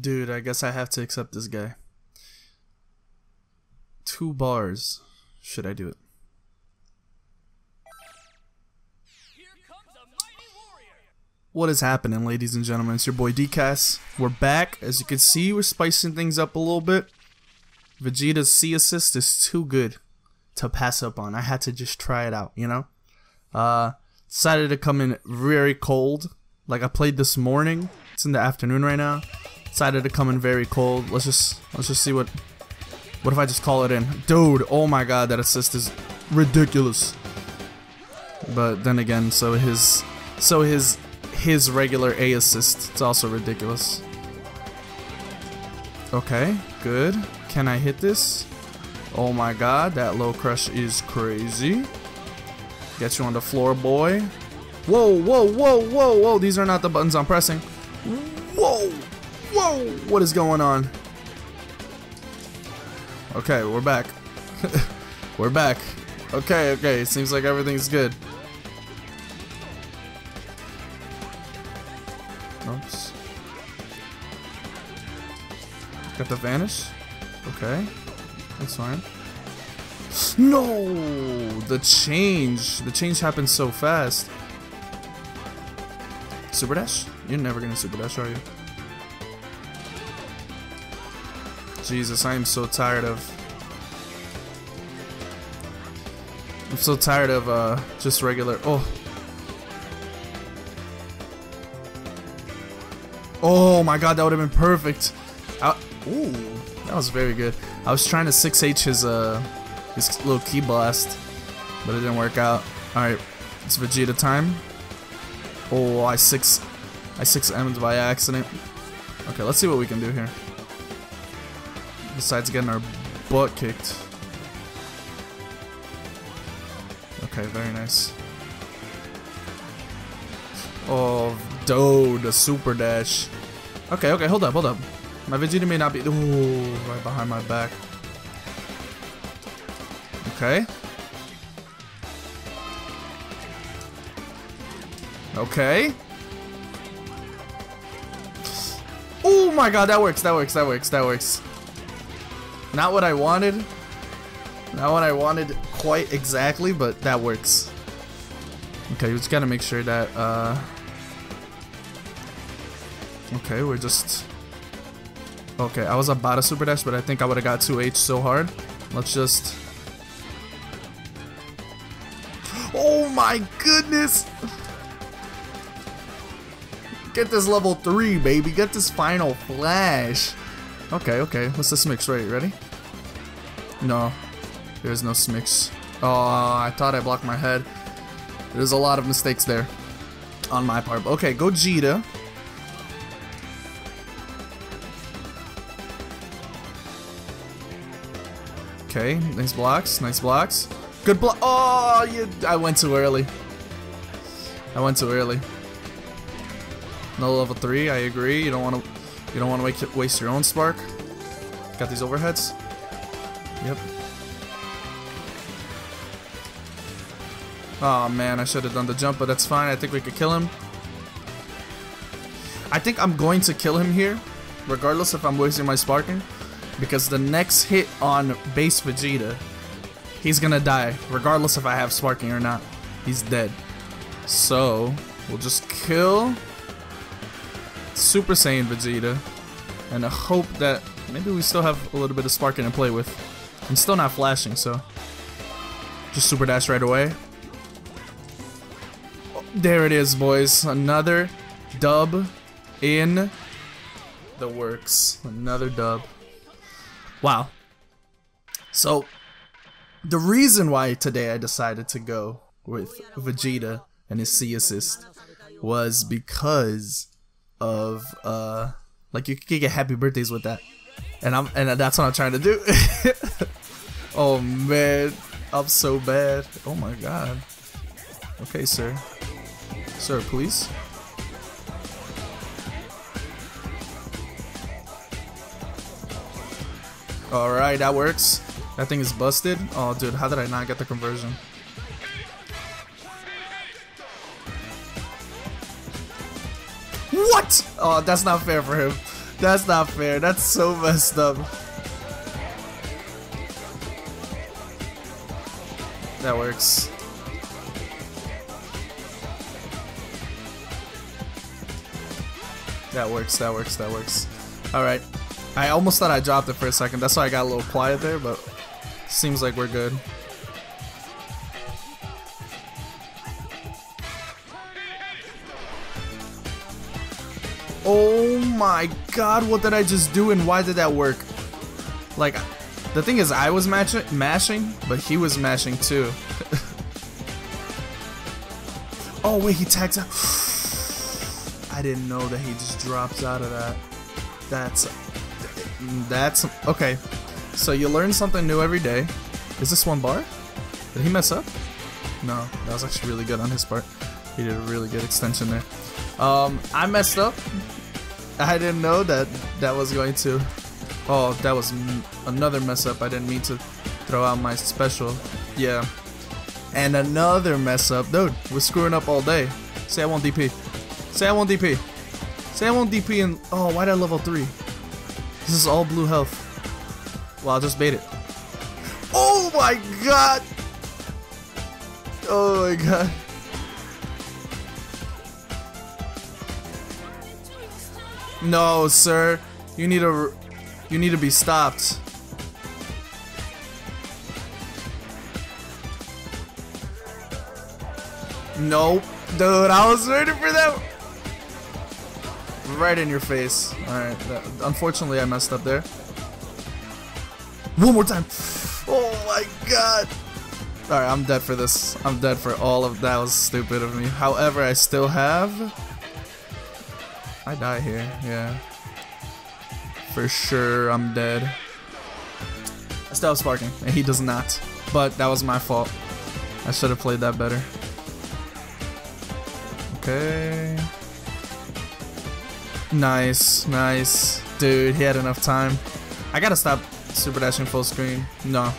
Dude, I guess I have to accept this guy. Two bars. Should I do it? What is happening, ladies and gentlemen? It's your boy DeCas. We're back. As you can see, we're spicing things up a little bit. Vegeta's C assist is too good to pass up on. I had to just try it out, you know? Uh, decided to come in very cold. Like I played this morning. It's in the afternoon right now. Decided to come in very cold. Let's just let's just see what what if I just call it in? Dude, oh my god, that assist is ridiculous. But then again, so his so his his regular A assist, it's also ridiculous. Okay, good. Can I hit this? Oh my god, that low crush is crazy. Get you on the floor, boy. Whoa, whoa, whoa, whoa, whoa. These are not the buttons I'm pressing. What is going on? Okay, we're back. we're back. Okay, okay. It seems like everything's good. Oops. Got the vanish. Okay. That's fine. No! The change. The change happened so fast. Super dash? You're never gonna super dash, are you? Jesus, I am so tired of. I'm so tired of uh, just regular. Oh. Oh my god, that would have been perfect. I, ooh, that was very good. I was trying to 6H his uh his little key blast, but it didn't work out. All right, it's Vegeta time. Oh, I six, I six M's by accident. Okay, let's see what we can do here. Besides getting our butt kicked. Okay, very nice. Oh, dude, the super dash. Okay, okay, hold up, hold up. My Vegeta may not be. Ooh, right behind my back. Okay. Okay. Oh my god, that works, that works, that works, that works. Not what I wanted. Not what I wanted quite exactly, but that works. Okay, we just gotta make sure that, uh... Okay, we're just... Okay, I was about to super dash, but I think I would've got 2H so hard. Let's just... Oh my goodness! Get this level 3, baby. Get this final flash. Okay, okay. What's this mix? Right, ready? No. There's no smix. Oh, I thought I blocked my head. There's a lot of mistakes there. On my part. Okay, Gogeta. Okay, nice blocks, nice blocks. Good block. Oh, you, I went too early. I went too early. No level three. I agree. You don't want to. You don't want to waste your own spark. Got these overheads. Yep. Oh man, I should have done the jump, but that's fine. I think we could kill him. I think I'm going to kill him here, regardless if I'm wasting my sparking, because the next hit on base Vegeta, he's gonna die, regardless if I have sparking or not. He's dead. So, we'll just kill Super Saiyan Vegeta, and I hope that maybe we still have a little bit of sparking to play with. I'm still not flashing, so just super dash right away. There it is, boys. Another dub in the works. Another dub. Wow. So, the reason why today I decided to go with Vegeta and his C assist was because of uh like you could get happy birthdays with that. And I'm and that's what I'm trying to do. oh man, I'm so bad. Oh my god. Okay, sir. Sir, please. Alright, that works. That thing is busted. Oh, dude, how did I not get the conversion? What? Oh, that's not fair for him. That's not fair. That's so messed up. That works. That works, that works, that works. Alright. I almost thought I dropped it for a second. That's why I got a little quiet there, but seems like we're good. My god, what did I just do and why did that work? Like, the thing is I was mashing, but he was mashing too. oh wait, he tags out. I didn't know that he just drops out of that. That's, that's, okay. So you learn something new every day. Is this one bar? Did he mess up? No, that was actually really good on his part. He did a really good extension there. Um, I messed up. I didn't know that that was going to... Oh, that was another mess up. I didn't mean to throw out my special. Yeah. And another mess up. Dude, we're screwing up all day. Say I won't DP. Say I won't DP. Say I won't DP and... Oh, why did I level 3? This is all blue health. Well, I'll just bait it. Oh my god! Oh my god. No, sir. You need to you need to be stopped. Nope. Dude, I was waiting for that. Right in your face. Alright. Unfortunately, I messed up there. One more time. Oh my god. Alright, I'm dead for this. I'm dead for all of that. was stupid of me. However, I still have I die here, yeah. For sure, I'm dead. I still have Sparking, and he does not. But that was my fault. I should have played that better. Okay. Nice, nice. Dude, he had enough time. I gotta stop super dashing full screen. No.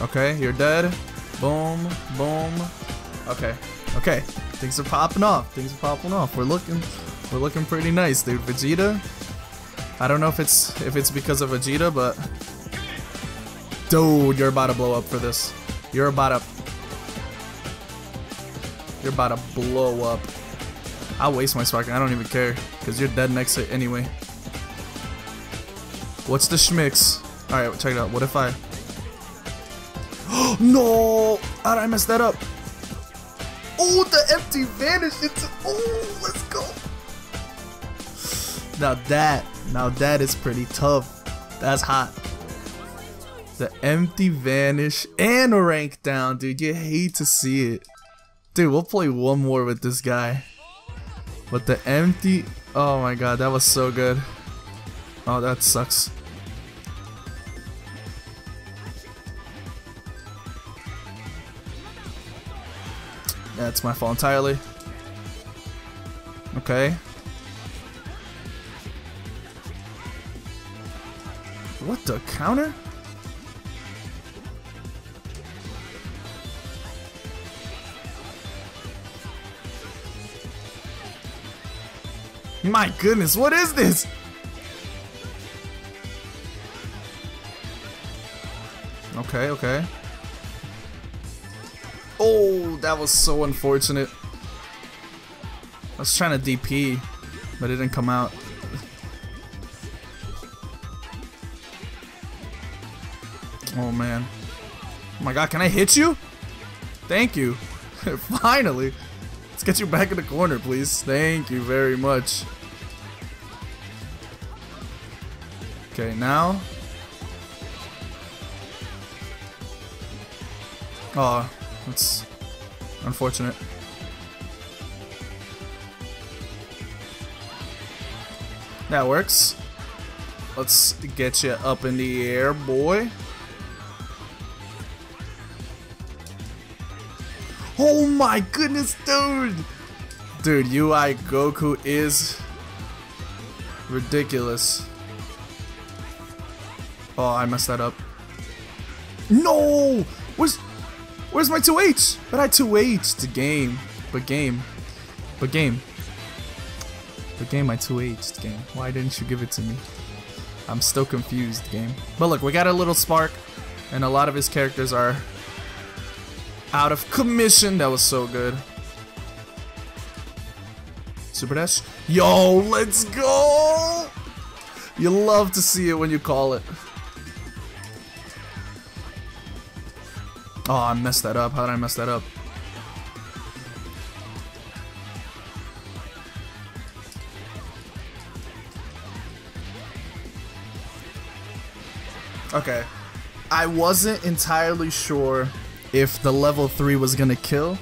Okay, you're dead. Boom, boom. Okay, okay. Things are popping off. Things are popping off. We're looking we're looking pretty nice, dude. Vegeta. I don't know if it's if it's because of Vegeta, but Dude, you're about to blow up for this. You're about to You're about to blow up. I'll waste my spark. I don't even care. Because you're dead next to it anyway. What's the schmicks? Alright, check it out. What if I... no! How'd I mess that up? Oh, the empty vanish into. Oh, let's go. Now that, now that is pretty tough. That's hot. The empty vanish and a rank down, dude. You hate to see it. Dude, we'll play one more with this guy. But the empty... Oh my god, that was so good. Oh, that sucks. That's my fault entirely. Okay. What the counter? My goodness, what is this? Okay, okay. That was so unfortunate. I was trying to DP, but it didn't come out. Oh man. Oh my god, can I hit you? Thank you. Finally. Let's get you back in the corner, please. Thank you very much. Okay, now. Oh, that's unfortunate. That works. Let's get you up in the air, boy. Oh my goodness, dude! Dude, UI Goku is ridiculous. Oh, I messed that up. No! Where's Where's my 2H? But I 2H to game. But game. But game. But game I 2H'd, game. Why didn't you give it to me? I'm still confused, game. But look, we got a little spark, and a lot of his characters are out of commission. That was so good. Super Dash. Yo, let's go! You love to see it when you call it. Oh, I messed that up. How did I mess that up? Okay. I wasn't entirely sure if the level 3 was gonna kill.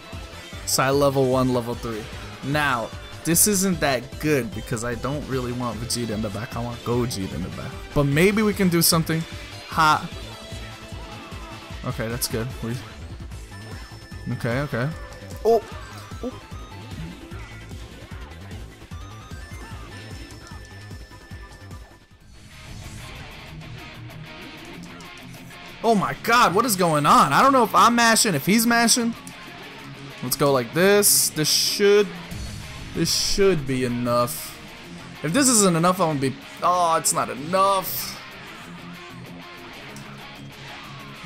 So I level 1, level 3. Now, this isn't that good because I don't really want Vegeta in the back. I want Gogeta in the back. But maybe we can do something hot. Okay, that's good. We... Okay, okay. Oh! oh. Oh my god, what is going on? I don't know if I'm mashing, if he's mashing. Let's go like this. This should this should be enough. If this isn't enough, I'm gonna be... Oh, it's not enough.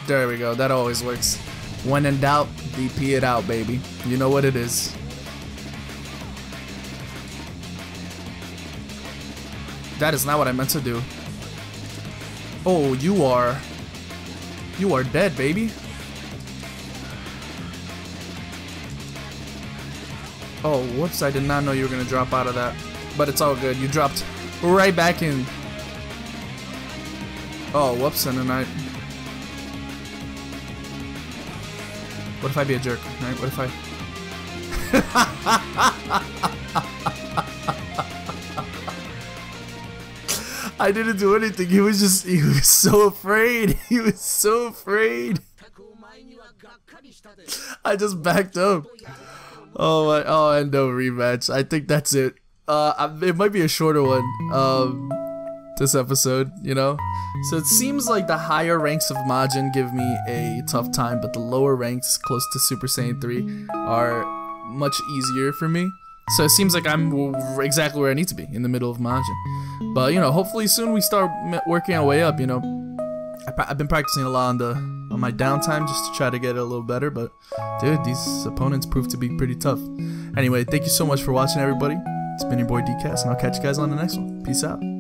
There we go. That always works. When in doubt, DP it out, baby. You know what it is. That is not what I meant to do. Oh, you are... You are dead, baby. Oh, whoops, I did not know you were going to drop out of that. But it's all good. You dropped right back in. Oh, whoops, and then I... What if I be a jerk, right? What if I... I didn't do anything. He was just, he was so afraid. He was so afraid. I just backed up. Oh my! Oh, and no rematch. I think that's it. Uh, it might be a shorter one. Um, this episode, you know. So it seems like the higher ranks of Majin give me a tough time, but the lower ranks, close to Super Saiyan 3, are much easier for me. So it seems like I'm exactly where I need to be, in the middle of Majin. But, you know, hopefully soon we start working our way up, you know. I've been practicing a lot on the on my downtime just to try to get it a little better, but dude, these opponents prove to be pretty tough. Anyway, thank you so much for watching, everybody. It's been your boy DeCas, and I'll catch you guys on the next one. Peace out.